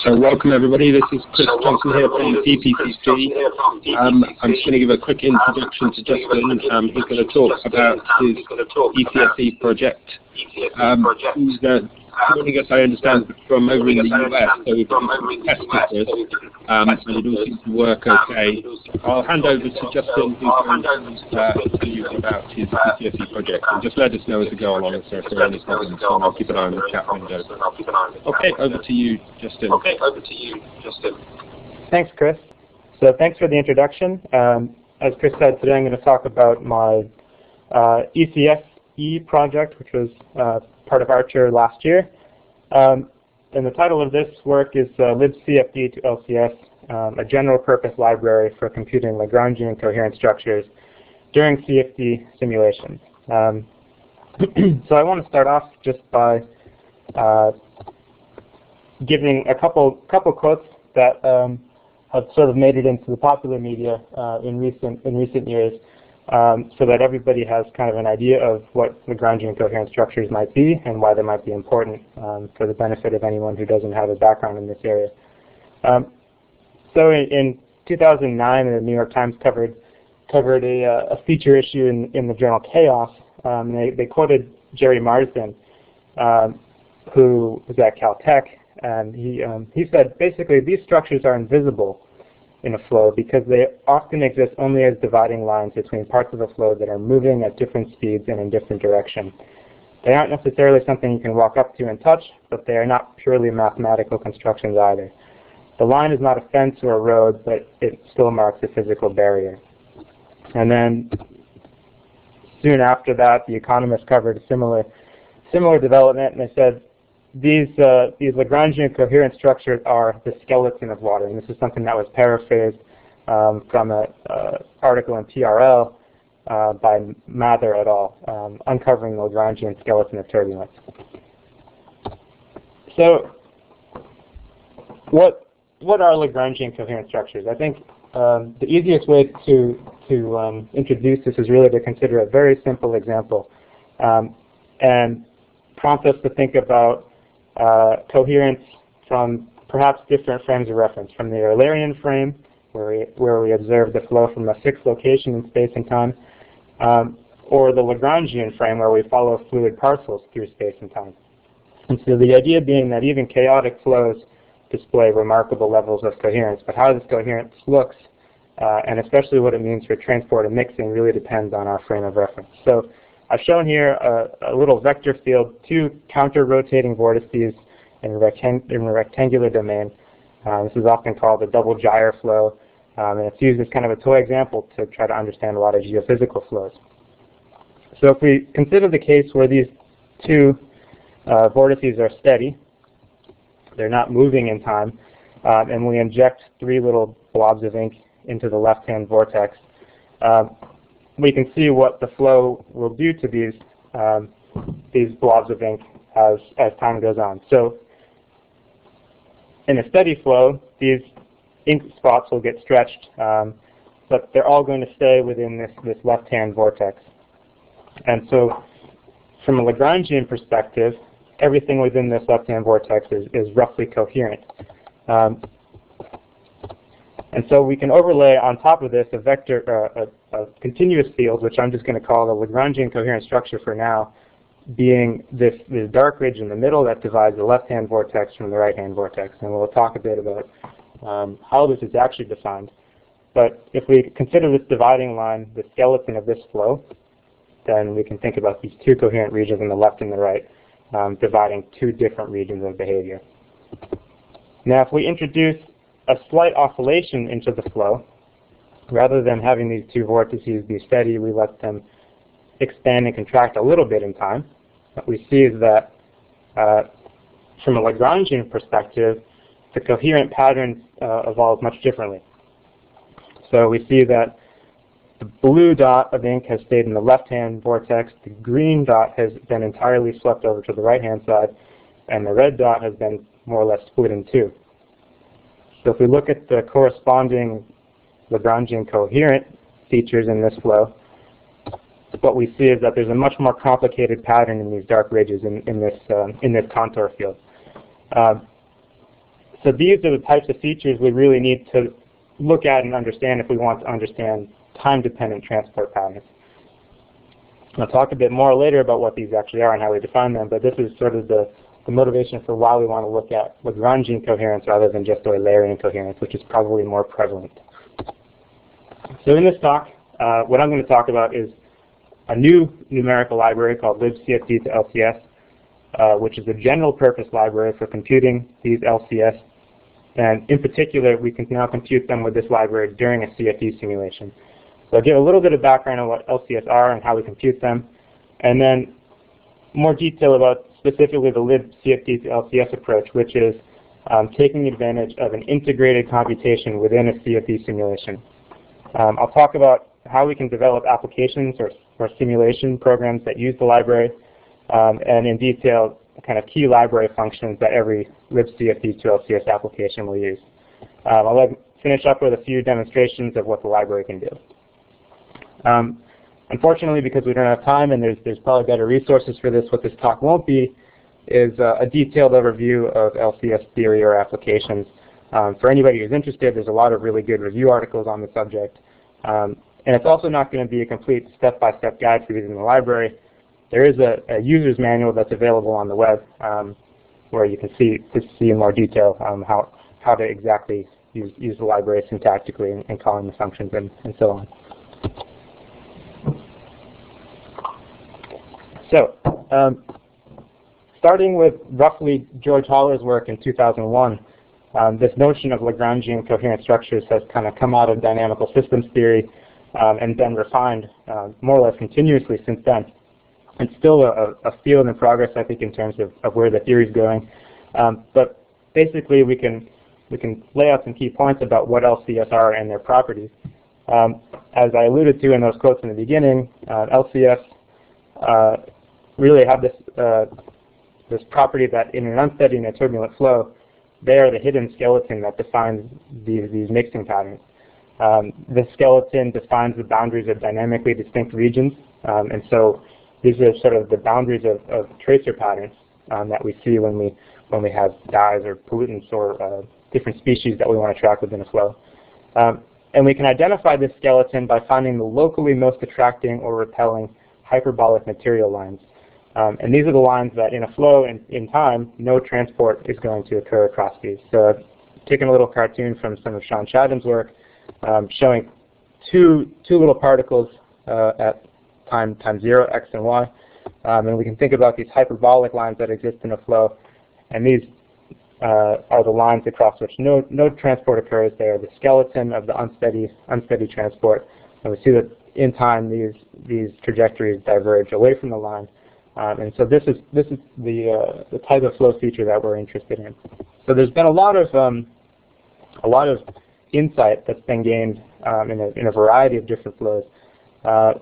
So welcome everybody, this is Chris Johnson here from EPCC. Um, I'm just going to give a quick introduction to Justin. Um, he's going to talk about his ECSE project. Um, he's uh, joining us, I understand, from over in the US, so we've got test pictures, um, and it all seems to work okay. I'll hand over to Justin, who's going to uh, tell you about his ECSE project, and just let us know as we go along, so if there are any problems, and I'll keep an eye on the chat window. Okay, over to you, Justin. Okay, over to you, Justin. Thanks, Chris. So thanks for the introduction. Um, as Chris said, today I'm going to talk about my uh, ECSE project, which was uh, part of Archer last year. Um, and the title of this work is uh, libcfd to LCS, um, a general purpose library for computing Lagrangian coherent structures during CFD simulations. Um, so I want to start off just by uh, giving a couple couple quotes that um, have sort of made it into the popular media uh, in recent in recent years um, so that everybody has kind of an idea of what Lagrangian coherent structures might be and why they might be important um, for the benefit of anyone who doesn't have a background in this area. Um, so in, in, 2009, the New York Times covered covered a, uh, a feature issue in, in the journal Chaos. Um, they, they quoted Jerry Marsden, um, who was at Caltech, and he, um, he said, basically, these structures are invisible in a flow because they often exist only as dividing lines between parts of a flow that are moving at different speeds and in different directions. They aren't necessarily something you can walk up to and touch, but they are not purely mathematical constructions either. The line is not a fence or a road, but it still marks a physical barrier. And then soon after that, the economists covered a similar, similar development, and they said these, uh, these Lagrangian coherent structures are the skeleton of water. And this is something that was paraphrased um, from an uh, article in PRL uh, by Mathur et al., um, uncovering the Lagrangian skeleton of turbulence. So what, what are Lagrangian coherent structures? I think um, the easiest way to, to um, introduce this is really to consider a very simple example um, and prompt us to think about uh, coherence from perhaps different frames of reference, from the Eulerian frame, where we, where we observe the flow from a fixed location in space and time, um, or the Lagrangian frame, where we follow fluid parcels through space and time. And so the idea being that even chaotic flows display remarkable levels of coherence, but how this coherence looks, uh, and especially what it means for transport and mixing, really depends on our frame of reference. So I've shown here a, a little vector field, two counter-rotating vortices in a, in a rectangular domain. Uh, this is often called a double gyre flow, um, and it's used as kind of a toy example to try to understand a lot of geophysical flows. So if we consider the case where these two uh, vortices are steady, they're not moving in time, um, and we inject three little blobs of ink into the left-hand vortex, um, we can see what the flow will do to these um, these blobs of ink as as time goes on. So in a steady flow, these ink spots will get stretched, um, but they're all going to stay within this this left-hand vortex. And so, from a Lagrangian perspective, everything within this left-hand vortex is, is roughly coherent. Um, and so we can overlay on top of this a vector, uh, a, a, continuous field, which I'm just going to call the Lagrangian coherent structure for now, being this, this dark ridge in the middle that divides the left-hand vortex from the right-hand vortex. And we'll talk a bit about um, how this is actually defined. But if we consider this dividing line the skeleton of this flow, then we can think about these two coherent regions on the left and the right, um, dividing two different regions of behavior. Now, if we introduce a slight oscillation into the flow. Rather than having these two vortices be steady, we let them expand and contract a little bit in time. What we see is that uh, from a Lagrangian perspective, the coherent patterns uh, evolve much differently. So we see that the blue dot of ink has stayed in the left-hand vortex, the green dot has been entirely swept over to the right-hand side, and the red dot has been more or less split in two. So if we look at the corresponding Lagrangian coherent features in this flow, what we see is that there's a much more complicated pattern in these dark ridges in, in this, um, in this contour field. Uh, so these are the types of features we really need to look at and understand if we want to understand time-dependent transport patterns. I'll talk a bit more later about what these actually are and how we define them, but this is sort of the, the motivation for why we want to look at Lagrangian coherence rather than just Eulerian coherence, which is probably more prevalent. So in this talk, uh, what I'm going to talk about is a new numerical library called libcfd to LCS, uh, which is a general purpose library for computing these LCS. And in particular, we can now compute them with this library during a CFD simulation. So I'll give a little bit of background on what LCS are and how we compute them, and then more detail about specifically the libcfd to LCS approach, which is um, taking advantage of an integrated computation within a CFD simulation. Um, I'll talk about how we can develop applications or, or simulation programs that use the library, um, and in detail, kind of key library functions that every libcfd to LCS application will use. Um, I'll finish up with a few demonstrations of what the library can do. Um, unfortunately, because we don't have time and there's, there's probably better resources for this, what this talk won't be is uh, a detailed overview of LCS theory or applications. Um, for anybody who's interested, there's a lot of really good review articles on the subject. Um, and it's also not going to be a complete step-by-step -step guide for using the library. There is a, a, user's manual that's available on the web um, where you can see, to see in more detail um, how, how to exactly use, use the library syntactically and, and calling the functions and, and so on. So, um, starting with roughly George Haller's work in 2001, um, this notion of Lagrangian coherent structures has kind of come out of dynamical systems theory um, and been refined uh, more or less continuously since then. It's still a, a, field in progress, I think, in terms of, of where the theory is going. Um, but basically, we can we can lay out some key points about what LCS are and their properties. Um, as I alluded to in those quotes in the beginning, uh, LCS uh, really have this uh, this property that in an unsteady and a turbulent flow, they are the hidden skeleton that defines these, these mixing patterns. Um, the skeleton defines the boundaries of dynamically distinct regions, um, and so these are sort of the boundaries of, of tracer patterns um, that we see when we when we have dyes or pollutants or uh, different species that we want to track within a flow. Um, and we can identify this skeleton by finding the locally most attracting or repelling hyperbolic material lines. Um, and these are the lines that in a flow in, in time, no transport is going to occur across these. So I've taken a little cartoon from some of Shawn Shadden's work um, showing two, two little particles uh, at time, time 0, x and y. Um, and we can think about these hyperbolic lines that exist in a flow. And these uh, are the lines across which no, no transport occurs. They are the skeleton of the unsteady, unsteady transport. And we see that in time these, these trajectories diverge away from the line. Um, and so this is this is the uh, the type of flow feature that we're interested in. So there's been a lot of um, a lot of insight that's been gained um, in, a, in a variety of different flows uh,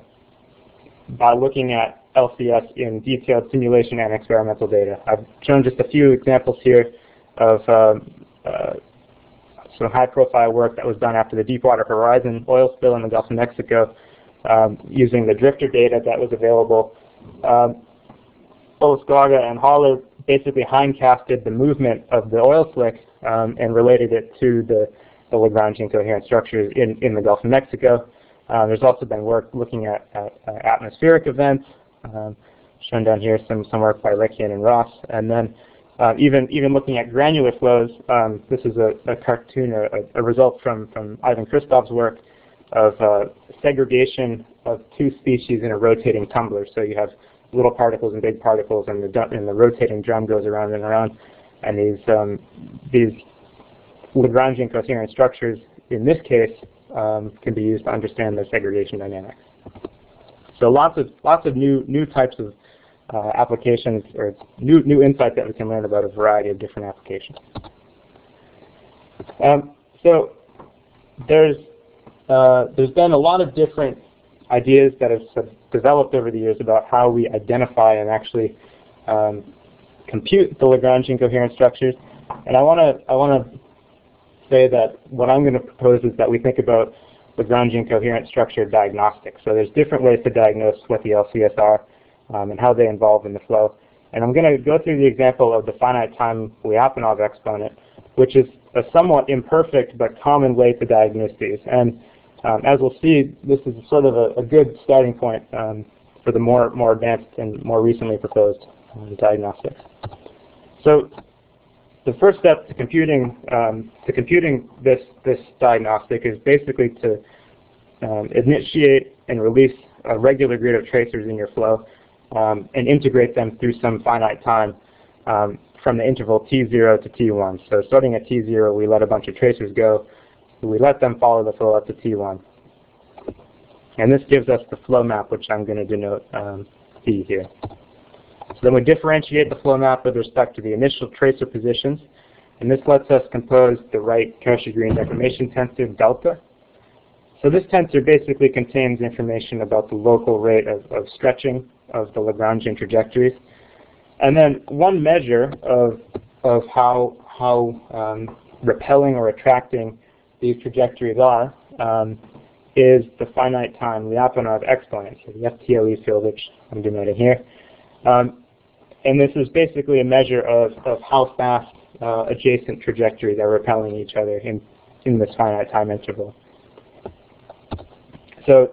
by looking at LCS in detailed simulation and experimental data. I've shown just a few examples here of um, uh, some high-profile work that was done after the Deepwater Horizon oil spill in the Gulf of Mexico um, using the drifter data that was available. Um, both Gaga and Haller basically hindcasted the movement of the oil slick um, and related it to the, the Lagrangian coherent structures in, in the Gulf of Mexico. Uh, there's also been work looking at, at uh, atmospheric events, um, shown down here, some, some work by Lekien and Ross. And then uh, even, even looking at granular flows, um, this is a, a cartoon, a, a, result from, from Ivan Christov's work of uh, segregation of two species in a rotating tumbler. So you have little particles and big particles, and the and the rotating drum goes around and around, and these um, these Lagrangian coherent structures, in this case, um, can be used to understand the segregation dynamics. So lots of lots of new new types of uh, applications or new new insights that we can learn about a variety of different applications. Um, so there's uh, there's been a lot of different ideas that have developed over the years about how we identify and actually um, compute the Lagrangian coherent structures. And I want to I want to say that what I'm going to propose is that we think about Lagrangian coherent structure diagnostics. So there's different ways to diagnose what the LCS are um, and how they involve in the flow. And I'm going to go through the example of the finite time Lyapunov exponent, which is a somewhat imperfect but common way to diagnose these. And um, as we'll see, this is sort of a, a good starting point um, for the more, more advanced and more recently proposed uh, diagnostics. So the first step to computing um, to computing this this diagnostic is basically to um, initiate and release a regular grid of tracers in your flow um, and integrate them through some finite time um, from the interval t0 to t1. So starting at t0, we let a bunch of tracers go. We let them follow the flow up to t1. And this gives us the flow map, which I'm going to denote um, here. So then we differentiate the flow map with respect to the initial tracer positions. And this lets us compose the right Cauchy-Green deformation tensor, delta. So this tensor basically contains information about the local rate of, of stretching of the Lagrangian trajectories. And then one measure of, of how, how um, repelling or attracting these trajectories are um, is the finite time Lyapunov exponent, so the FTLE field, which I'm denoting here. Um, and this is basically a measure of, of how fast uh, adjacent trajectories are repelling each other in, in this finite time interval. So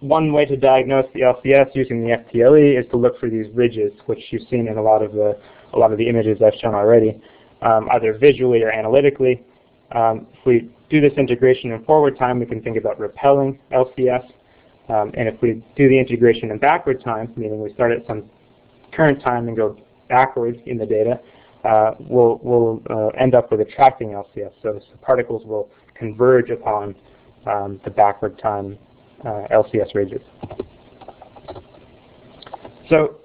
one way to diagnose the LCS using the FTLE is to look for these ridges, which you've seen in a lot of the a lot of the images I've shown already, um, either visually or analytically. Um, if we do this integration in forward time, we can think about repelling LCS. Um, and if we do the integration in backward time, meaning we start at some current time and go backwards in the data, uh, we'll, we'll uh, end up with attracting LCS. So, so particles will converge upon um, the backward time uh, LCS ridges. So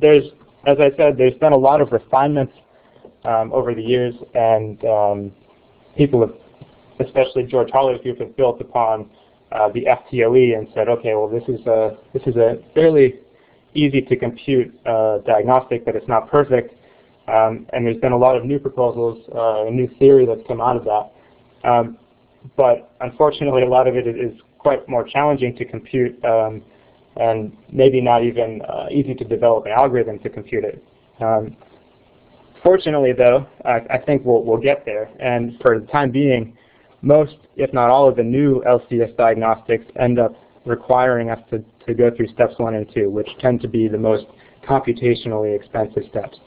there's, as I said, there's been a lot of refinements um, over the years, and um, people have, especially George Haller's group, have built upon uh, the FTLE and said, okay, well, this is a this is a fairly easy to compute uh, diagnostic, but it's not perfect. Um, and there's been a lot of new proposals, uh, a new theory that's come out of that. Um, but unfortunately, a lot of it is quite more challenging to compute um, and maybe not even uh, easy to develop an algorithm to compute it. Um, fortunately, though, I, I, think we'll, we'll get there. And for the time being, most, if not all, of the new LCS diagnostics end up requiring us to, to go through steps one and two, which tend to be the most computationally expensive steps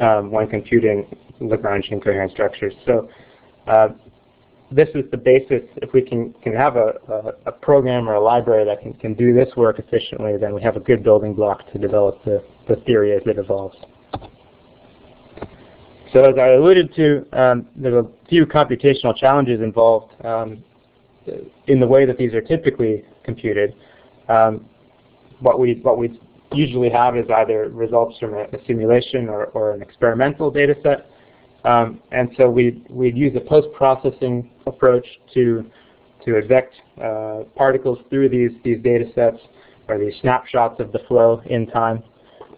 um, when computing Lagrangian coherent structures. So uh, this is the basis. If we can, can have a, a, a, program or a library that can, can do this work efficiently, then we have a good building block to develop the, the theory as it evolves. So as I alluded to, um, there's a few computational challenges involved um, in the way that these are typically computed. Um, what we what we usually have is either results from a, a simulation or, or an experimental data set, um, and so we we use a post-processing approach to to eject uh, particles through these these data sets or these snapshots of the flow in time.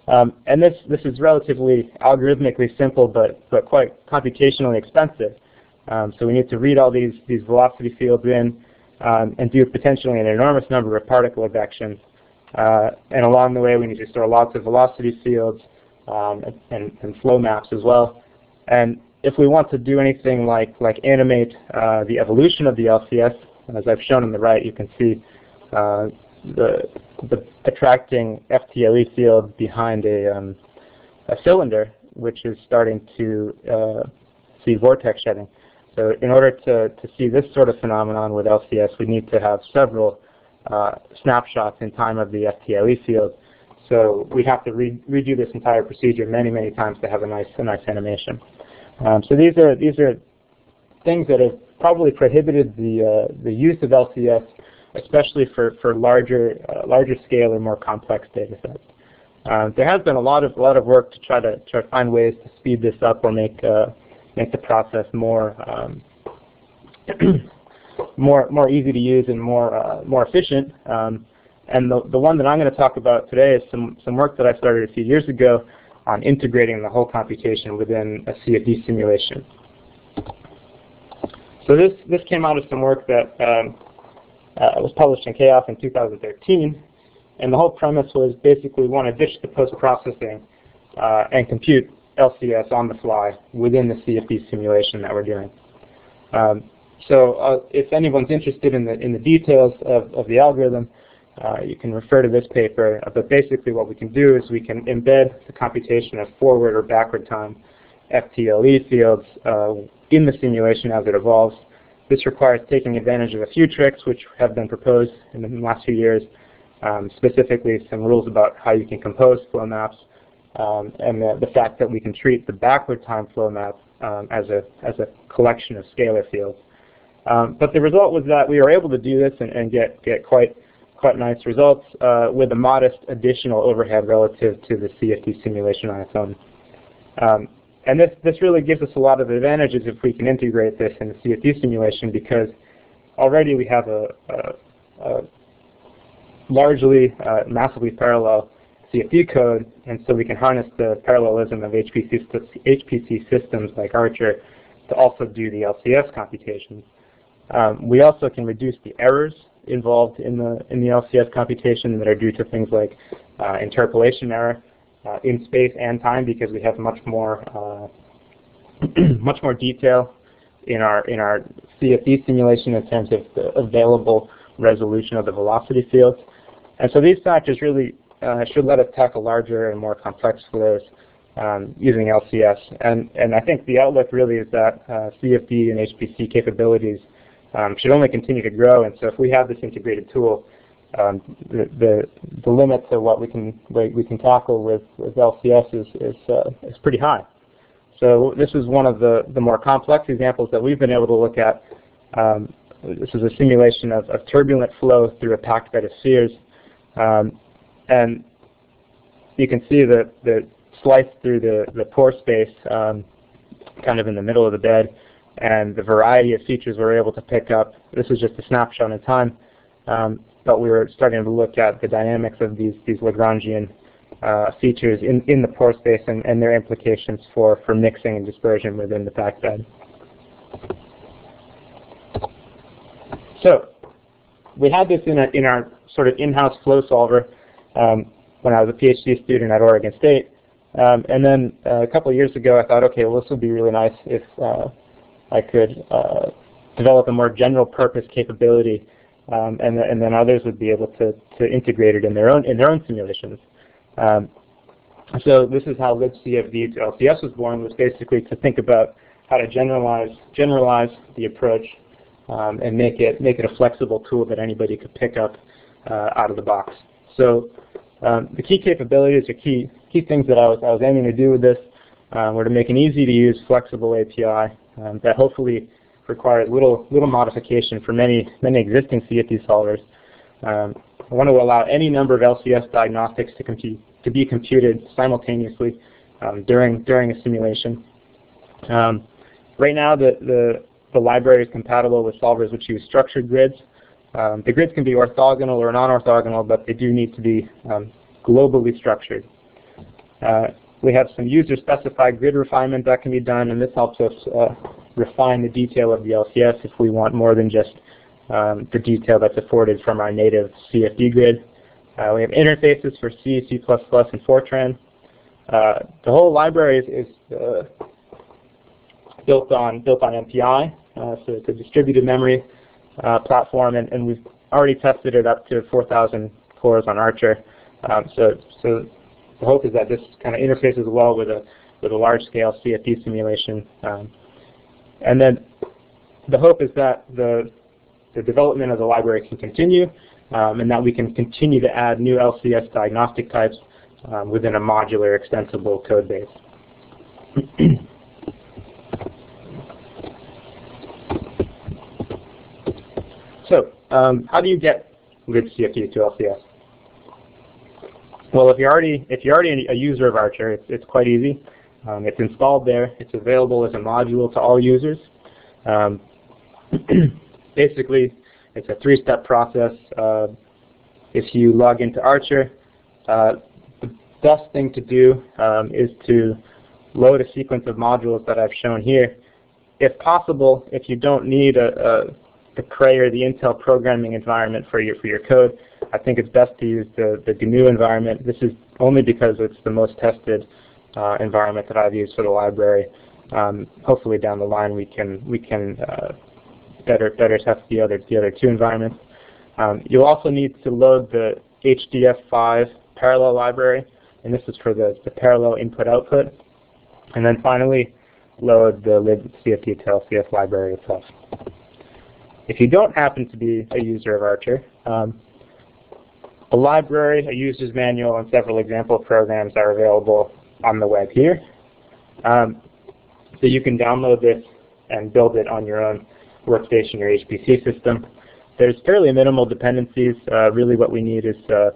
Um, and this this is relatively algorithmically simple, but but quite computationally expensive. Um, so we need to read all these these velocity fields in um, and do potentially an enormous number of particle ejections. Uh, and along the way, we need to store lots of velocity fields um, and, and flow maps as well. And if we want to do anything like, like animate uh, the evolution of the LCS, as I've shown on the right, you can see uh, the, the attracting FTLE field behind a, um, a cylinder, which is starting to uh, see vortex shedding. So in order to, to see this sort of phenomenon with LCS, we need to have several uh, snapshots in time of the FTLE field. So we have to re redo this entire procedure many, many times to have a nice, a nice animation. Um, so these are these are things that have probably prohibited the uh, the use of LCS, especially for for larger uh, larger scale or more complex data sets. Um, there has been a lot of a lot of work to try to try to find ways to speed this up or make uh, make the process more um, more more easy to use and more uh, more efficient. Um, and the the one that I'm going to talk about today is some some work that I started a few years ago on integrating the whole computation within a CFD simulation. So this, this came out of some work that um, uh, was published in Chaos in 2013. And the whole premise was basically we want to ditch the post-processing uh, and compute LCS on the fly within the CFD simulation that we're doing. Um, so uh, if anyone's interested in the in the details of, of the algorithm, uh, you can refer to this paper. Uh, but basically what we can do is we can embed the computation of forward or backward time FTLE fields uh, in the simulation as it evolves. This requires taking advantage of a few tricks which have been proposed in the last few years, um, specifically some rules about how you can compose flow maps, um, and the, the, fact that we can treat the backward time flow map um, as, a, as a collection of scalar fields. Um, but the result was that we were able to do this and, and get, get quite, quite nice results uh, with a modest additional overhead relative to the CFD simulation on its own. Um, and this, this really gives us a lot of advantages if we can integrate this in the CFD simulation because already we have a, a, a largely uh, massively parallel CFD code, and so we can harness the parallelism of HPC, HPC systems like Archer to also do the LCS computations. Um, we also can reduce the errors involved in the in the LCS computation that are due to things like uh, interpolation error uh, in space and time because we have much more uh, much more detail in our in our CFD simulation in terms of the available resolution of the velocity fields. And so these factors really uh, should let us tackle larger and more complex flows um, using LCS. And, and I think the outlook really is that uh, CFD and HPC capabilities um, should only continue to grow. And so if we have this integrated tool, um, the, the, the limit to what we can we can tackle with, with LCS is is, uh, is pretty high. So this is one of the, the more complex examples that we've been able to look at. Um, this is a simulation of, of turbulent flow through a packed bed of spheres. Um, and you can see that the slice through the, the pore space um, kind of in the middle of the bed and the variety of features we're able to pick up. This is just a snapshot in time, um, but we were starting to look at the dynamics of these, these Lagrangian uh, features in, in the pore space and, and their implications for, for mixing and dispersion within the packed bed. So we had this in, a, in our sort of in-house flow solver um, when I was a PhD student at Oregon State. Um, and then uh, a couple of years ago, I thought, okay, well, this would be really nice if uh, I could uh, develop a more general purpose capability, um, and, and then others would be able to, to integrate it in their own in their own simulations. Um, so this is how libcfd to LCS was born, was basically to think about how to generalize generalize the approach um, and make it make it a flexible tool that anybody could pick up uh, out of the box. So um, the key capabilities or key key things that I was I was aiming to do with this um, were to make an easy to use flexible API um, that hopefully requires little little modification for many many existing CFD solvers. Um, I want to allow any number of LCS diagnostics to compute to be computed simultaneously um, during during a simulation. Um, right now, the, the the library is compatible with solvers which use structured grids. Um, the grids can be orthogonal or non-orthogonal, but they do need to be um, globally structured. Uh, we have some user-specified grid refinement that can be done, and this helps us uh, refine the detail of the LCS if we want more than just um, the detail that's afforded from our native CFD grid. Uh, we have interfaces for C, C++, and Fortran. Uh, the whole library is, is uh, built on built on MPI, uh, so it's a distributed memory uh, platform, and, and, we've already tested it up to 4,000 cores on Archer. Um, so, so the hope is that this kind of interfaces well with a with a large-scale CFD simulation. Um, and then the hope is that the the development of the library can continue, um, and that we can continue to add new LCS diagnostic types um, within a modular, extensible code base. So um, how do you get libcfd to LCS? Well, if you're already if you're already a user of Archer, it's it's quite easy. Um, it's installed there. It's available as a module to all users. Um, basically, it's a three-step process. Uh, if you log into Archer, uh, the best thing to do um, is to load a sequence of modules that I've shown here. If possible, if you don't need a, a the Cray or the Intel programming environment for your for your code, I think it's best to use the, the GNU environment. This is only because it's the most tested uh, environment that I've used for the library. Um, hopefully down the line we can we can uh, better better test the other the other two environments. Um, you'll also need to load the HDF5 parallel library, and this is for the, the parallel input-output. And then finally, load the libcfd library itself. If you don't happen to be a user of Archer, um, a library, a user's manual, and several example programs are available on the web here. Um, so you can download this and build it on your own workstation or HPC system. There's fairly minimal dependencies. Uh, really what we need is uh,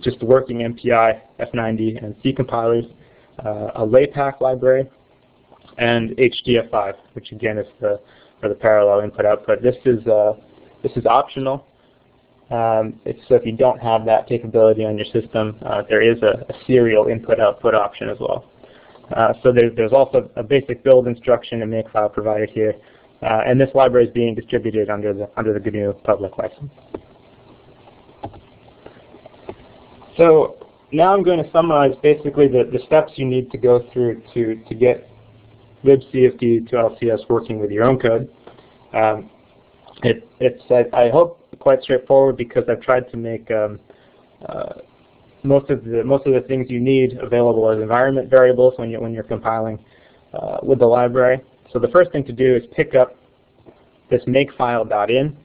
just working MPI, F90, and C compilers, uh, a LAPACK library, and HDF5, which again is the, for the parallel input-output. This is uh, this is optional. Um, so if you don't have that capability on your system, uh, there is a, a serial input-output option as well. Uh, so there's, there's also a basic build instruction and makefile provided here. Uh, and this library is being distributed under the, under the GNU public license. So now I'm going to summarize basically the, the steps you need to go through to, to get libcfd to LCS working with your own code. Um, it, it's, I, I, hope, quite straightforward because I've tried to make um, uh, most of the most of the things you need available as environment variables when you when you're compiling uh, with the library. So the first thing to do is pick up this makefile.in,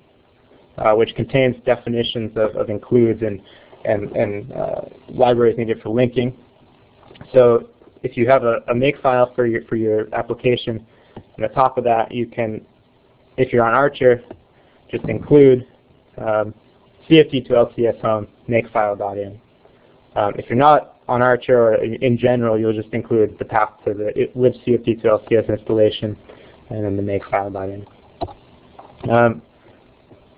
uh, which contains definitions of, of includes and and, and uh, libraries needed for linking. So if you have a, a makefile for your for your application, on the top of that you can, if you're on Archer, just include um, CFD to LCS home makefile.in. Um, if you're not on Archer or in general, you'll just include the path to the libcfd to LCS installation and then the makefile.in. Um,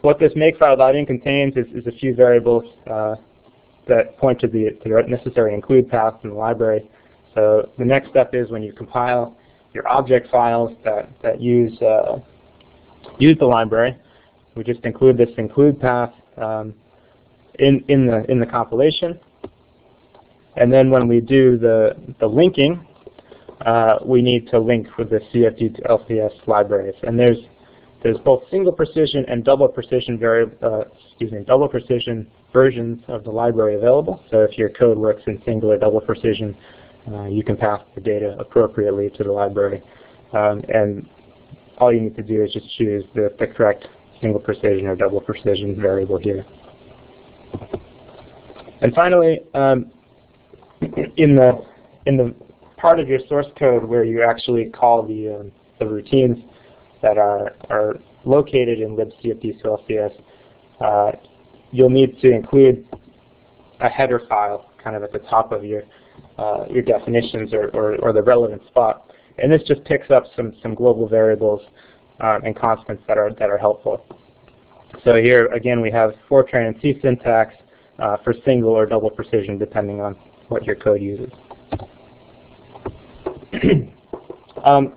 what this makefile.in contains is, is, a few variables uh, that point to the, to the necessary include path in the library. So the next step is when you compile your object files that, that use, uh, use the library, we just include this include path um, in, in, the, in the compilation. And then when we do the, the linking, uh, we need to link with the CFD to LCS libraries. And there's there's both single precision and double precision uh, excuse me, double precision versions of the library available. So if your code works in single or double precision, uh, you can pass the data appropriately to the library. Um, and all you need to do is just choose the, the correct single precision or double precision variable here. And finally, um, in the in the part of your source code where you actually call the um, the routines that are are located in libcfd LCS, uh, you'll need to include a header file kind of at the top of your uh, your definitions or, or, or, the relevant spot. And this just picks up some, some global variables um, and constants that are, that are helpful. So here, again, we have Fortran and C syntax uh, for single or double precision, depending on what your code uses. um,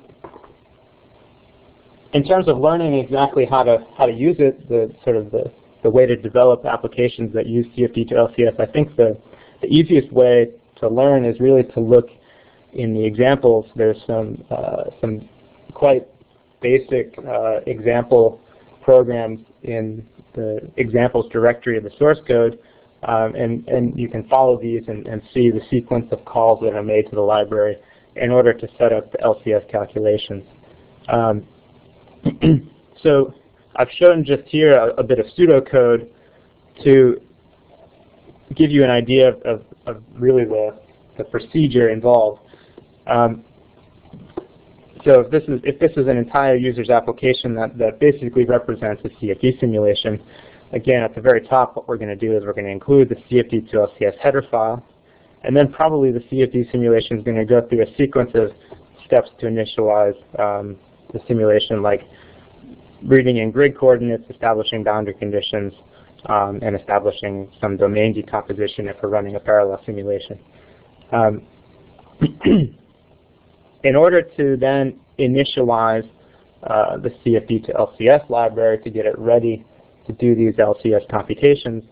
in terms of learning exactly how to how to use it, the sort of the, the way to develop applications that use CFD to LCS, I think the, the easiest way to learn is really to look in the examples. There's some uh, some quite basic uh, example programs in the examples directory of the source code, um, and, and you can follow these and, and see the sequence of calls that are made to the library in order to set up the LCS calculations. Um, so I've shown just here a, a, bit of pseudocode to give you an idea of, of, of really the, the procedure involved. Um, so if this is if this is an entire user's application that, that basically represents a CFD simulation, again at the very top what we're going to do is we're going to include the CFD to LCS header file, and then probably the CFD simulation is going to go through a sequence of steps to initialize um, the simulation like reading in grid coordinates, establishing boundary conditions, um, and establishing some domain decomposition if we're running a parallel simulation. Um, in order to then initialize uh, the CFD to LCS library to get it ready to do these LCS computations,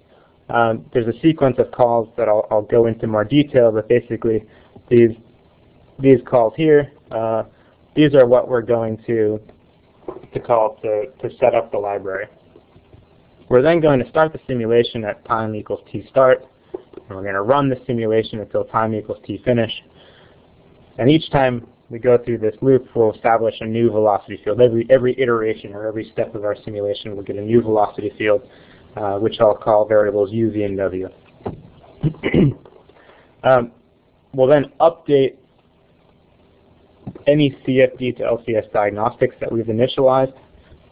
um, there's a sequence of calls that I'll, I'll, go into more detail, but basically these these calls here, uh, these are what we're going to, to call to, to set up the library. We're then going to start the simulation at time equals t start, and we're going to run the simulation until time equals t finish. And each time we go through this loop, we'll establish a new velocity field. Every, every iteration or every step of our simulation we will get a new velocity field, uh, which I'll call variables u, v, and w. um, we'll then update any CFD to LCS diagnostics that we've initialized.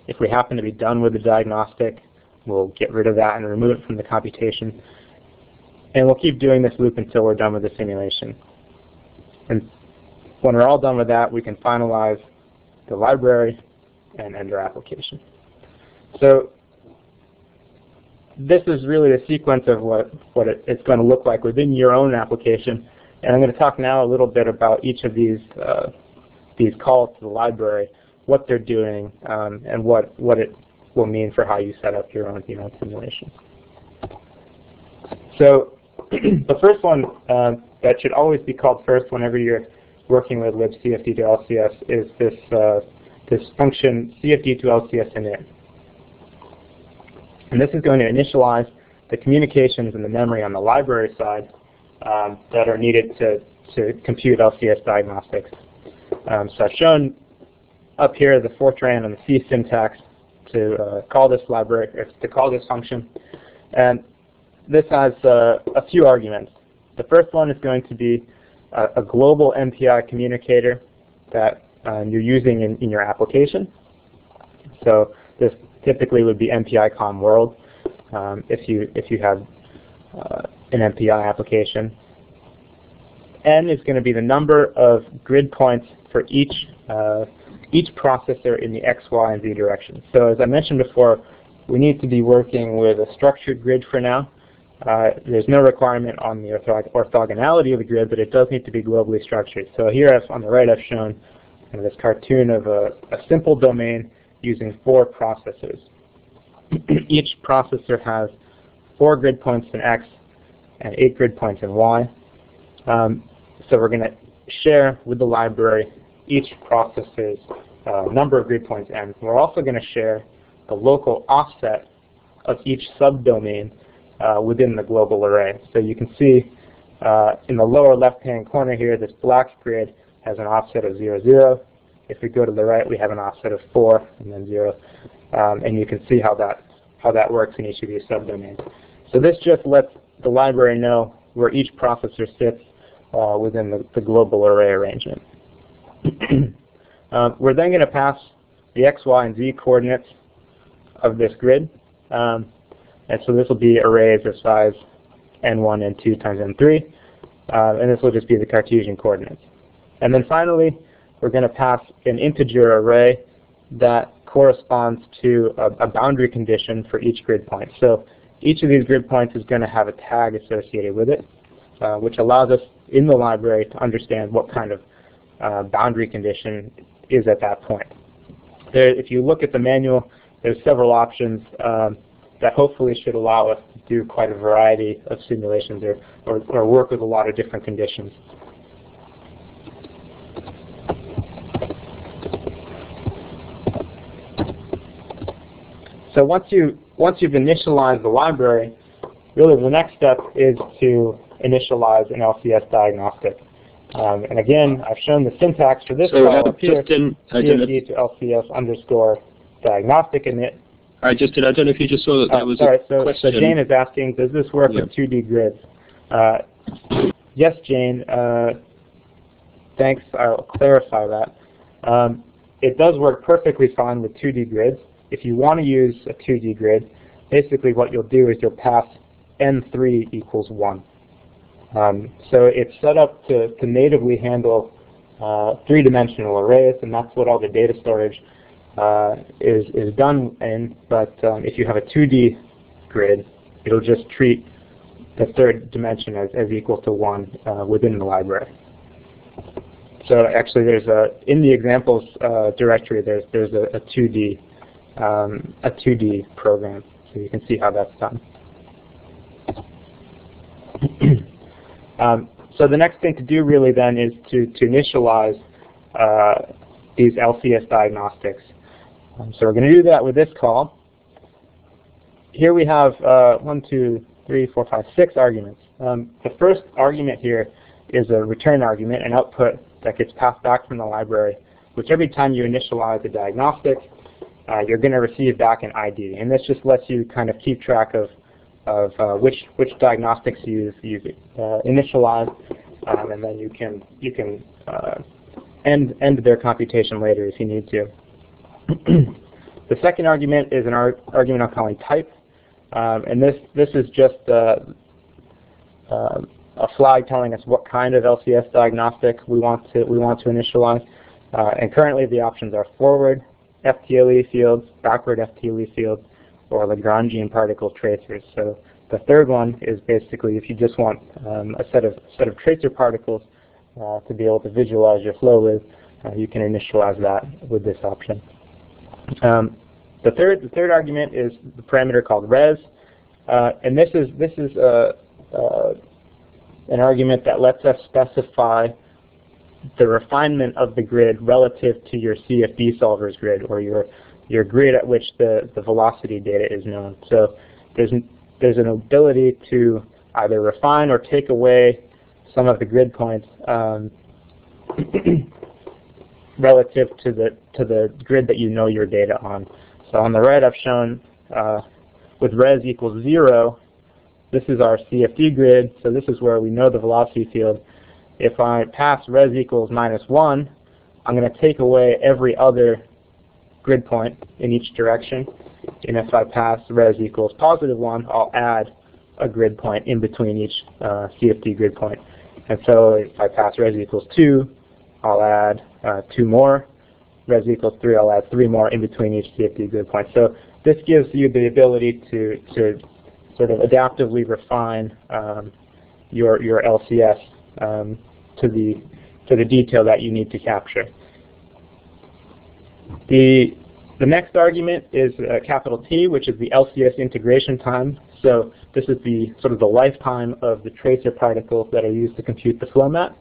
If we happen to be done with the diagnostic, we'll get rid of that and remove it from the computation. And we'll keep doing this loop until we're done with the simulation. And when we're all done with that, we can finalize the library and end our application. So this is really the sequence of what, what it, it's going to look like within your own application. And I'm going to talk now a little bit about each of these uh, these calls to the library, what they're doing, um, and what, what it will mean for how you set up your own, own simulation. So the first one uh, that should always be called first whenever you're working with libcfd to LCS is this, uh, this function cfd to LCS init. And this is going to initialize the communications and the memory on the library side um, that are needed to, to compute LCS diagnostics. Um, so I've shown up here the Fortran and the C syntax to uh, call this library, to call this function. And this has uh, a few arguments. The first one is going to be a, a global MPI communicator that uh, you're using in, in your application. So this typically would be MPI-COM world um, if you if you have uh, an MPI application. N is going to be the number of grid points for each uh, each processor in the X, Y, and Z direction. So as I mentioned before, we need to be working with a structured grid for now. Uh, there's no requirement on the orthog orthogonality of the grid, but it does need to be globally structured. So here on the right I've shown this cartoon of a, a simple domain using four processors. Each processor has four grid points in X and eight grid points in Y. Um, so we're going to share with the library each processor's uh, number of grid points n. We're also going to share the local offset of each subdomain uh, within the global array. So you can see uh, in the lower left-hand corner here, this black grid has an offset of 0, 0. If we go to the right, we have an offset of 4 and then 0. Um, and you can see how that, how that works in each of these subdomains. So this just lets the library know where each processor sits uh, within the, the, global array arrangement. uh, we're then going to pass the x, y, and z coordinates of this grid. Um, and so this will be arrays of size n1, n2 times n3. Uh, and this will just be the Cartesian coordinates. And then finally, we're going to pass an integer array that corresponds to a, a, boundary condition for each grid point. So each of these grid points is going to have a tag associated with it, uh, which allows us in the library to understand what kind of uh, boundary condition is at that point. There, if you look at the manual, there's several options um, that hopefully should allow us to do quite a variety of simulations or, or, or work with a lot of different conditions. So once you once you've initialized the library, really the next step is to initialize an LCS diagnostic. Um, and again, I've shown the syntax for this so CFD to LCS underscore diagnostic init. I just did. I don't know if you just saw that uh, there was sorry, a so, question. So Jane is asking, does this work with 2D grids? Uh, yes, Jane. Uh, thanks. I'll clarify that. Um, it does work perfectly fine with 2D grids. If you want to use a 2D grid, basically what you'll do is you'll pass n3 equals 1. Um, so it's set up to, to natively handle uh, three-dimensional arrays, and that's what all the data storage uh, is, is done in. But um, if you have a 2D grid, it'll just treat the third dimension as, as equal to 1 uh, within the library. So actually there's a, in the examples uh, directory, there's, there's a, a 2D um, a 2D program. So you can see how that's done. um, so the next thing to do really then is to, to initialize uh, these LCS diagnostics. Um, so we're going to do that with this call. Here we have uh, one, two, three, four, five, six arguments. Um, the first argument here is a return argument, an output that gets passed back from the library, which every time you initialize a diagnostic, uh, you're going to receive back an ID. And this just lets you kind of keep track of, of uh, which, which diagnostics you've, you've uh, initialized, um, and then you can, you can uh, end, end their computation later if you need to. The second argument is an ar argument I'm calling type. Um, and this, this is just uh, uh, a flag telling us what kind of LCS diagnostic we want to, we want to initialize. Uh, and currently the options are forward FTLE fields, backward FTLE fields, or Lagrangian particle tracers. So the third one is basically if you just want um, a set of set of tracer particles uh, to be able to visualize your flow with, uh, you can initialize that with this option. Um, the third the third argument is the parameter called res, uh, and this is this is a, uh, an argument that lets us specify the refinement of the grid relative to your CFD solver's grid or your your grid at which the, the velocity data is known. So there's there's an ability to either refine or take away some of the grid points um, relative to the to the grid that you know your data on. So on the right I've shown uh, with res equals zero, this is our CFD grid, so this is where we know the velocity field. If I pass res equals minus 1, I'm going to take away every other grid point in each direction. And if I pass res equals positive 1, I'll add a grid point in between each uh, CFD grid point. And so if I pass res equals 2, I'll add uh, 2 more. Res equals 3, I'll add 3 more in between each CFD grid point. So this gives you the ability to, to sort of adaptively refine um, your, your LCS um, to the to the detail that you need to capture. The the next argument is uh, capital T, which is the LCS integration time. So this is the sort of the lifetime of the tracer particles that are used to compute the flow map.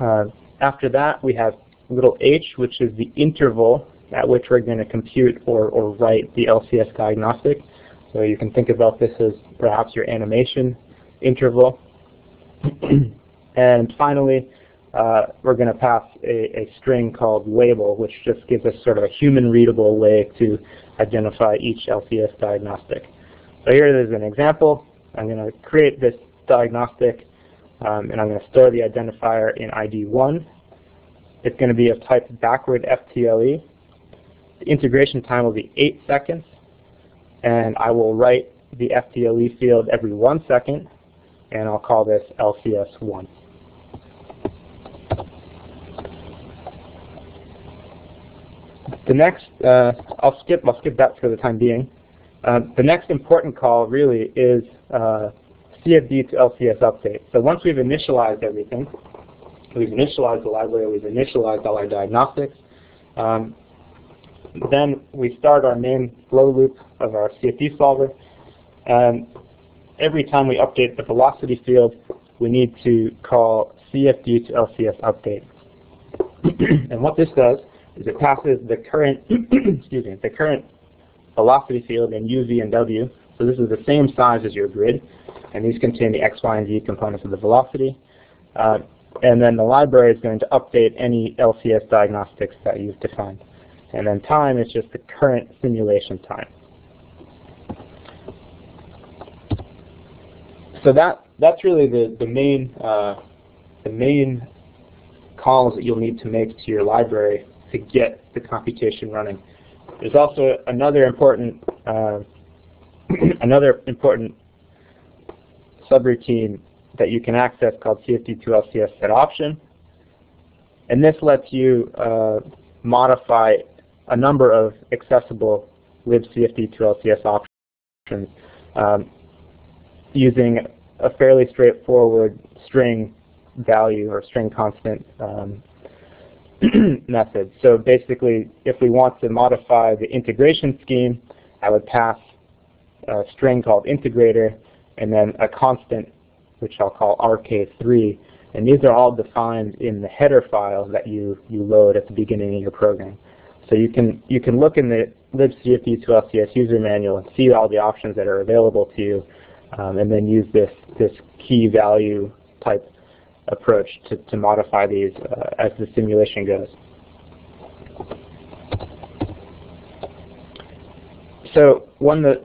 Uh, after that, we have little h, which is the interval at which we're going to compute or, or write the LCS diagnostic. So you can think about this as perhaps your animation interval. And finally, uh, we're going to pass a, a, string called label, which just gives us sort of a human-readable way to identify each LCS diagnostic. So here is an example. I'm going to create this diagnostic, um, and I'm going to store the identifier in ID1. It's going to be of type backward FTLE. The integration time will be 8 seconds, and I will write the FTLE field every 1 second, and I'll call this LCS1. The next, uh, I'll skip, I'll skip that for the time being. Uh, the next important call really is uh, CFD to LCS update. So once we've initialized everything, we've initialized the library, we've initialized all our diagnostics, um, then we start our main flow loop of our CFD solver. And every time we update the velocity field, we need to call CFD to LCS update. and what this does is it passes the current, excuse me, the current velocity field in u, v, and w. So this is the same size as your grid, and these contain the x, y, and z components of the velocity. Uh, and then the library is going to update any LCS diagnostics that you've defined. And then time is just the current simulation time. So that that's really the the main uh, the main calls that you'll need to make to your library to get the computation running. There's also another important uh, another important subroutine that you can access called CFD2LCS set option. And this lets you uh, modify a number of accessible libcfd2lcs options um, using a fairly straightforward string value or string constant um, method. So basically, if we want to modify the integration scheme, I would pass a string called integrator and then a constant which I'll call RK3. And these are all defined in the header file that you, you load at the beginning of your program. So you can, you can look in the libcfd2lcs user manual and see all the options that are available to you, um, and then use this, this key value type approach to, to modify these uh, as the simulation goes. So when the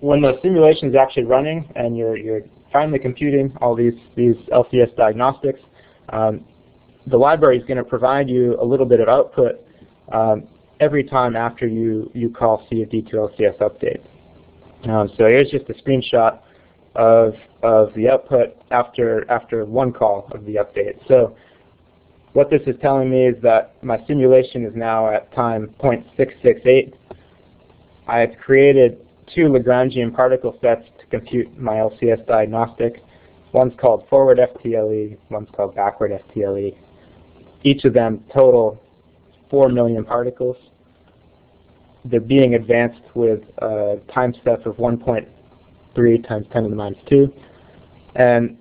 when the simulation is actually running and you're you're finally computing all these these LCS diagnostics, um, the library is going to provide you a little bit of output um, every time after you you call CFD2LCS update. Um, so here's just a screenshot of of the output after after one call of the update. So what this is telling me is that my simulation is now at time 0.668. I have created two Lagrangian particle sets to compute my LCS diagnostic. One's called forward FTLE, one's called backward FTLE. Each of them total 4 million particles. They're being advanced with a time step of 1.3 times 10 to the minus 2. And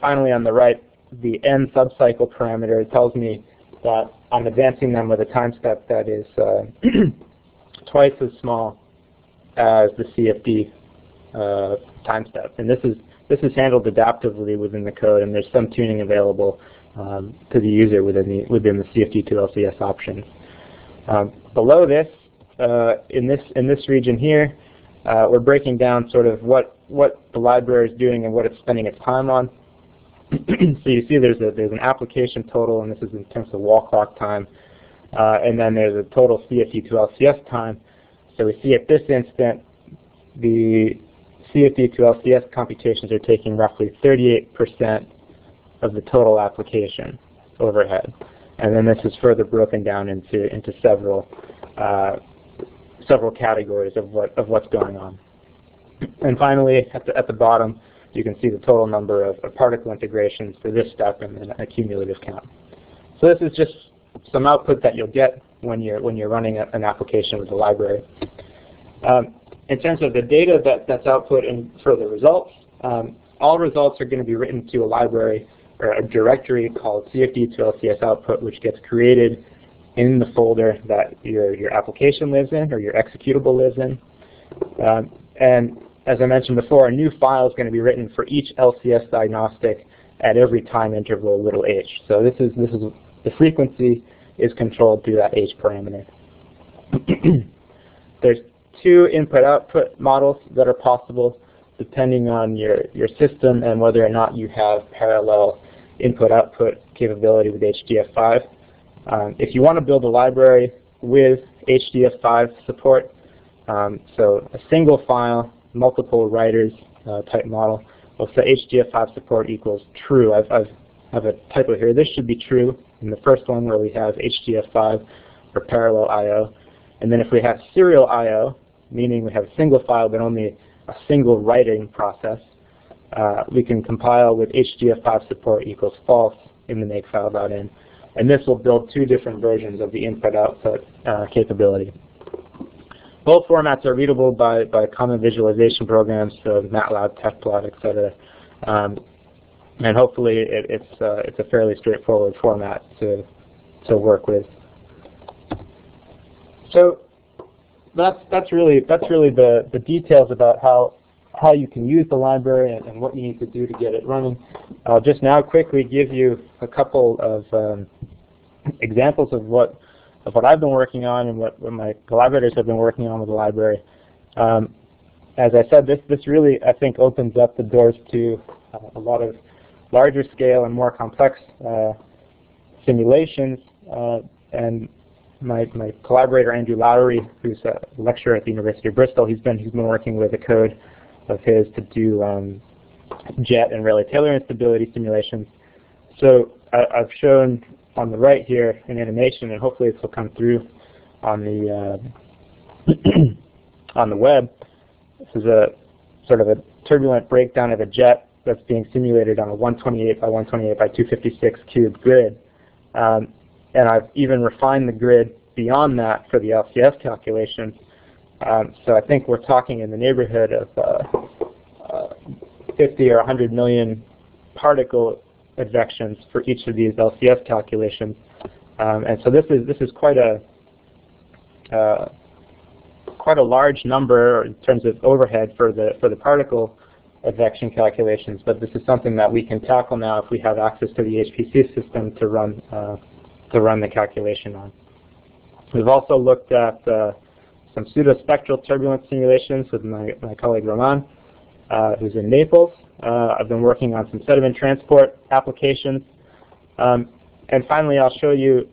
finally on the right, the n subcycle parameter tells me that I'm advancing them with a time step that is uh, twice as small as the CFD uh, time step. And this is this is handled adaptively within the code, and there's some tuning available um, to the user within the within the CFD2LCS options. Um, below this, uh, in this in this region here, uh, we're breaking down sort of what what the library is doing and what it's spending its time on. so you see there's a there's an application total, and this is in terms of wall clock time, uh, and then there's a total CFD2LCS time. So we see at this instant, the CFD to LCS computations are taking roughly 38% of the total application overhead. And then this is further broken down into, into several, uh, several categories of, what, of what's going on. And finally, at the, at the bottom, you can see the total number of, of particle integrations for this step and then a cumulative count. So this is just some output that you'll get when you're when you're running a, an application with the library. Um, in terms of the data that, that's output and for the results, um, all results are going to be written to a library or a directory called CFD2LCS output, which gets created in the folder that your, your application lives in or your executable lives in. Um, and as I mentioned before, a new file is going to be written for each LCS diagnostic at every time interval little h. So this is this is the frequency is controlled through that h parameter. There's two input-output models that are possible depending on your, your system and whether or not you have parallel input-output capability with HDF5. Um, if you want to build a library with HDF5 support, um, so a single file, multiple writers uh, type model, we'll set HDF5 support equals true. I've, I've have a typo here. This should be true in the first one where we have HDF5 for parallel I.O. And then if we have serial I.O., meaning we have a single file but only a single writing process, uh, we can compile with HDF5 support equals false in the makefile.in. And this will build two different versions of the input-output uh, capability. Both formats are readable by, by common visualization programs, so MATLAB, Matplotlib, etc. Um, and hopefully it, it's uh, it's a fairly straightforward format to to work with. So that's that's really that's really the the details about how how you can use the library and, and what you need to do to get it running. I'll just now quickly give you a couple of um, examples of what of what I've been working on and what, what, my collaborators have been working on with the library. Um, as I said, this this really I think opens up the doors to uh, a lot of larger scale and more complex uh, simulations. Uh, and my, my collaborator Andrew Lawrie, who's a lecturer at the University of Bristol, he's been he's been working with a code of his to do um, jet and Rayleigh-Taylor instability simulations. So I, have shown on the right here an animation, and hopefully this will come through on the uh, on the web. This is a sort of a turbulent breakdown of a jet that's being simulated on a 128 by 128 by 256 cube grid. Um, and I've even refined the grid beyond that for the LCS calculations. Um, so I think we're talking in the neighborhood of uh, uh, 50 or 100 million particle advections for each of these LCS calculations. Um, and so this is this is quite a uh, quite a large number in terms of overhead for the for the particle advection calculations, but this is something that we can tackle now if we have access to the HPC system to run uh, to run the calculation on. We've also looked at uh, some pseudospectral turbulence simulations with my, my colleague Roman, uh, who's in Naples. Uh, I've been working on some sediment transport applications. Um, and finally, I'll show you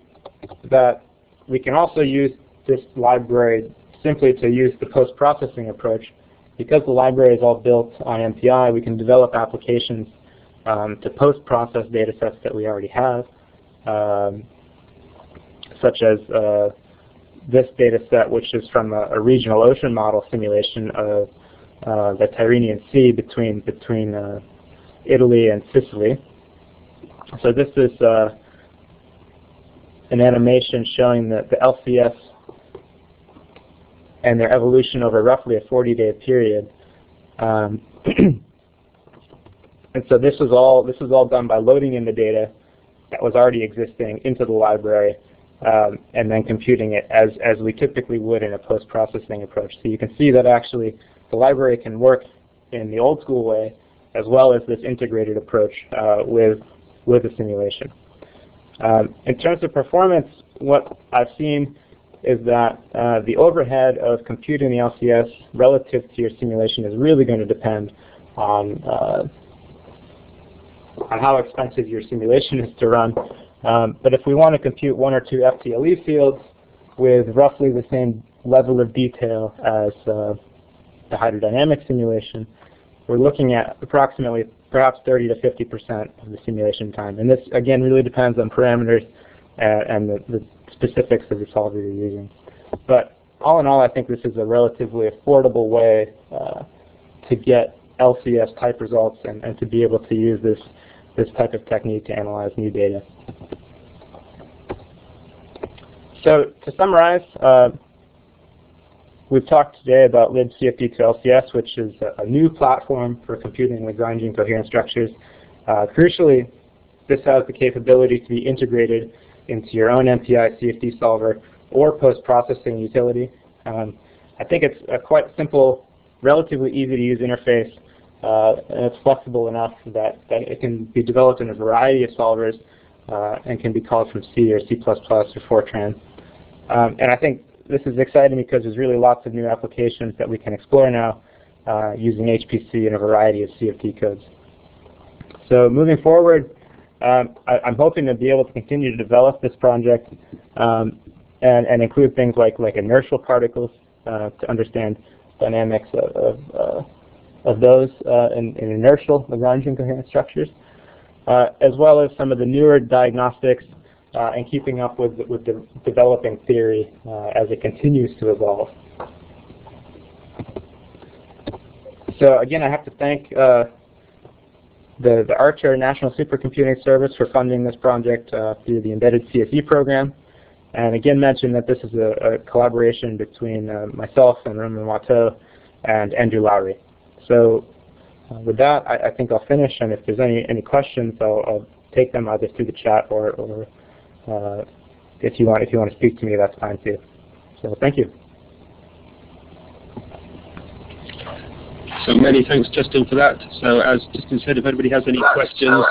that we can also use this library simply to use the post-processing approach. Because the library is all built on MPI, we can develop applications um, to post-process data sets that we already have, um, such as uh, this data set, which is from a, a, regional ocean model simulation of uh, the Tyrrhenian Sea between, between uh, Italy and Sicily. So this is uh, an animation showing the, the LCS and their evolution over roughly a 40-day period. Um, and so this was all this was all done by loading in the data that was already existing into the library um, and then computing it as as we typically would in a post-processing approach. So you can see that actually the library can work in the old school way as well as this integrated approach uh, with with the simulation. Um, in terms of performance, what I've seen is that uh, the overhead of computing the LCS relative to your simulation is really going to depend on uh, on how expensive your simulation is to run. Um, but if we want to compute one or two FTLE fields with roughly the same level of detail as uh, the hydrodynamic simulation, we're looking at approximately perhaps 30 to 50 percent of the simulation time. And this, again, really depends on parameters uh, and the, the specifics of the solver you're using. But all in all, I think this is a relatively affordable way uh, to get LCS type results and, and to be able to use this, this type of technique to analyze new data. So to summarize, uh, we've talked today about libcfd to LCS, which is a, a, new platform for computing Lagrangian coherent structures. Uh, crucially, this has the capability to be integrated into your own MPI CFD solver or post-processing utility. Um, I think it's a quite simple, relatively easy to use interface, uh, and it's flexible enough that, that it can be developed in a variety of solvers uh, and can be called from C or C++ or Fortran. Um, and I think this is exciting because there's really lots of new applications that we can explore now uh, using HPC in a variety of CFD codes. So moving forward, um, I, am hoping to be able to continue to develop this project um, and, and, include things like, like inertial particles uh, to understand dynamics of, of, uh, of those uh, in, in, inertial Lagrangian coherent structures, uh, as well as some of the newer diagnostics uh, and keeping up with, with the developing theory uh, as it continues to evolve. So again, I have to thank the, the Archer National Supercomputing Service for funding this project uh, through the Embedded CSE program. And again mention that this is a, a collaboration between uh, myself and Roman Watteaux and Andrew Lawrie. So uh, with that, I, I, think I'll finish, and if there's any, any questions, I'll, I'll take them either through the chat or, or uh, if you want if you want to speak to me, that's fine too. So thank you. So many thanks, Justin, for that. So as Justin said, if anybody has any questions,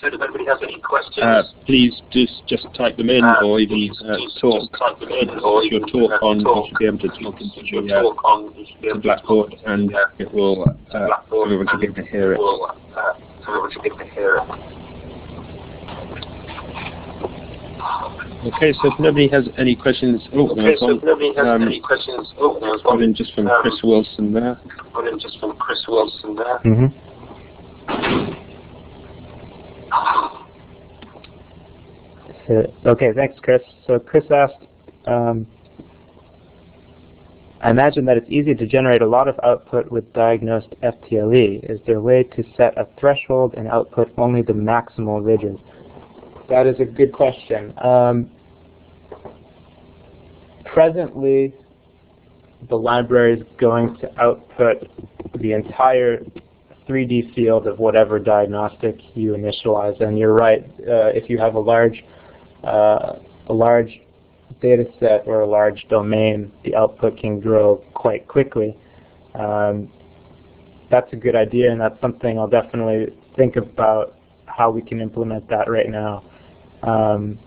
said, anybody has any questions uh, please just just type them in uh, or even uh, talk. Type them in or your talk on. Talk. You should be able to talk into the, uh, the Blackboard, and it will uh, everyone should be able to hear it. Everyone should be able to hear it. Okay, so if nobody has any questions, oh, okay, so if nobody has um, any questions, oh, there's one. in just from um, Chris Wilson there. One in just from Chris Wilson there. Mm -hmm. So, okay, thanks, Chris. So Chris asked, um, I imagine that it's easy to generate a lot of output with diagnosed FTLE. Is there a way to set a threshold and output only the maximal ridges? That is a good question. Um, presently, the library is going to output the entire 3D field of whatever diagnostic you initialize. And you're right, uh, if you have a large, uh, a large data set or a large domain, the output can grow quite quickly. Um, that's a good idea, and that's something I'll definitely think about how we can implement that right now. Um,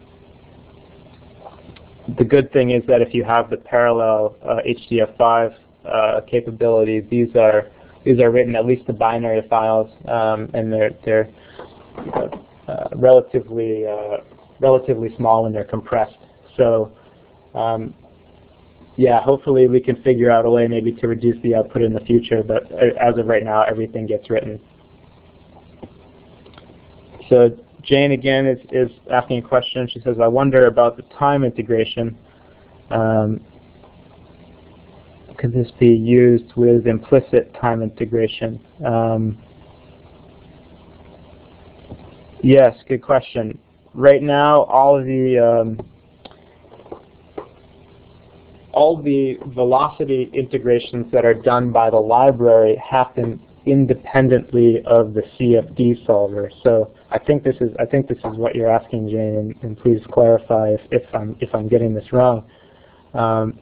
the good thing is that if you have the parallel uh, HDF5 uh, capability, these are these are written at least to binary files, um, and they're they're uh, relatively uh, relatively small and they're compressed. So um, yeah, hopefully we can figure out a way maybe to reduce the output in the future, but uh, as of right now, everything gets written. So Jane again is, is asking a question. She says, I wonder about the time integration. Um, could this be used with implicit time integration? Um, yes, good question. Right now, all the um, all the velocity integrations that are done by the library happen independently of the CFD solver. So I think this is I think this is what you're asking, Jane, and, and please clarify if, if I'm if I'm getting this wrong. Um,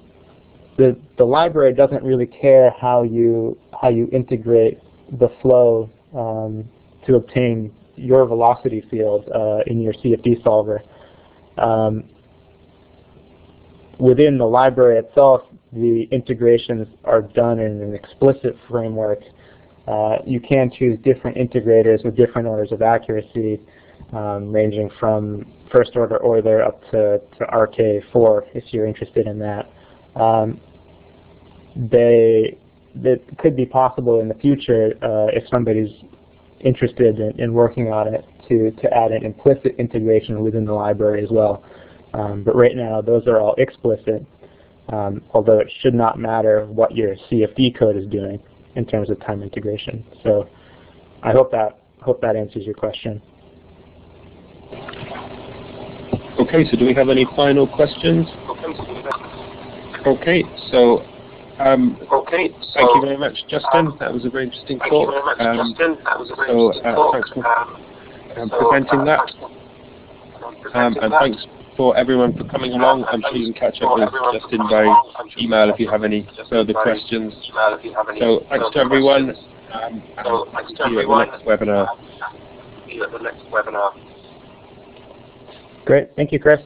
the the library doesn't really care how you how you integrate the flow um, to obtain your velocity field uh, in your CFD solver. Um, within the library itself, the integrations are done in an explicit framework. Uh, you can choose different integrators with different orders of accuracy, um, ranging from first order Euler up to, to RK4 if you're interested in that. Um, they that could be possible in the future uh, if somebody's interested in, in, working on it to, to add an implicit integration within the library as well. Um, but right now, those are all explicit, um, although it should not matter what your CFD code is doing in terms of time integration. So I hope that hope that answers your question. Okay, so do we have any final questions? Okay, so um, okay, so thank you very much, Justin. That was a very interesting thank talk. You very much, um, so uh, thanks for um, presenting that. Um, and thanks for everyone for coming along. I'm sure you can catch up with Justin by email if you have any further questions. So thanks to everyone. Um, and see you at the next webinar. Great. Thank you, Chris.